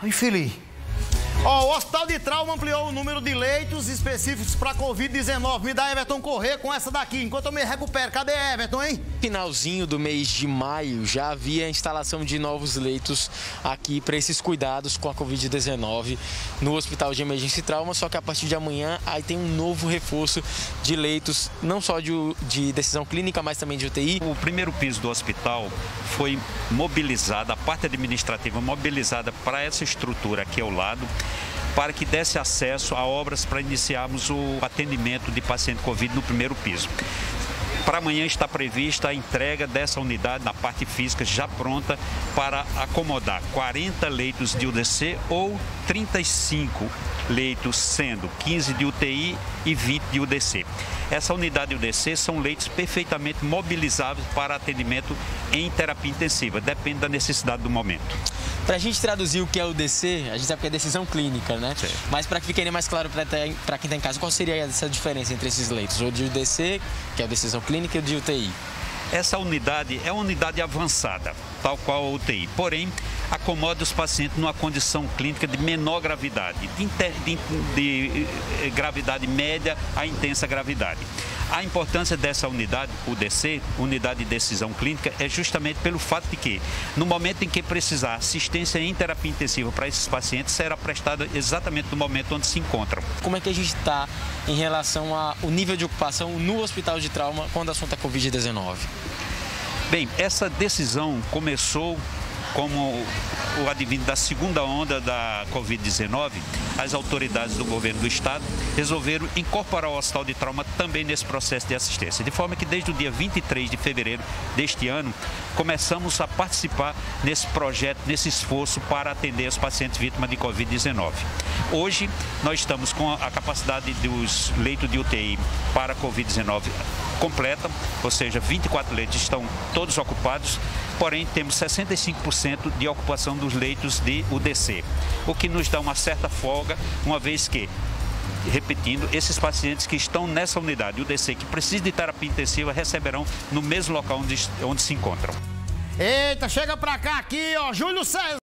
I Philly. Ó, o Hospital de Trauma ampliou o número de leitos específicos para Covid-19. Me dá Everton correr com essa daqui, enquanto eu me recupero. Cadê Everton, hein? Finalzinho do mês de maio já havia instalação de novos leitos aqui para esses cuidados com a Covid-19 no Hospital de Emergência e Trauma, só que a partir de amanhã aí tem um novo reforço de leitos, não só de, de decisão clínica, mas também de UTI. O primeiro piso do hospital foi mobilizado, a parte administrativa mobilizada para essa estrutura aqui ao lado para que desse acesso a obras para iniciarmos o atendimento de paciente Covid no primeiro piso. Para amanhã está prevista a entrega dessa unidade na parte física já pronta para acomodar 40 leitos de UDC ou 35 leitos, sendo 15 de UTI e 20 de UDC. Essa unidade UDC são leitos perfeitamente mobilizáveis para atendimento em terapia intensiva, depende da necessidade do momento. Para a gente traduzir o que é o DC, a gente sabe que é decisão clínica, né? Sim. Mas para que fique mais claro para quem está em casa, qual seria essa diferença entre esses leitos? O de UDC, que é a decisão clínica, o de UTI? Essa unidade é uma unidade avançada, tal qual a UTI, porém acomoda os pacientes numa condição clínica de menor gravidade, de, de, de eh, gravidade média a intensa gravidade. A importância dessa unidade, UDC, Unidade de Decisão Clínica, é justamente pelo fato de que, no momento em que precisar assistência em terapia intensiva para esses pacientes, será prestada exatamente no momento onde se encontram. Como é que a gente está em relação ao nível de ocupação no hospital de trauma quando o assunto é Covid-19? Bem, essa decisão começou como o advindo da segunda onda da Covid-19, as autoridades do governo do estado resolveram incorporar o hospital de trauma também nesse processo de assistência. De forma que desde o dia 23 de fevereiro deste ano, começamos a participar nesse projeto, nesse esforço para atender os pacientes vítimas de Covid-19. Hoje, nós estamos com a capacidade dos leitos de UTI para Covid-19 completa, ou seja, 24 leitos estão todos ocupados, porém temos 65% de ocupação dos leitos de UDC, o que nos dá uma certa folga, uma vez que repetindo, esses pacientes que estão nessa unidade UDC, que precisam de terapia intensiva, receberão no mesmo local onde, onde se encontram. Eita, chega pra cá aqui, ó, Júlio César.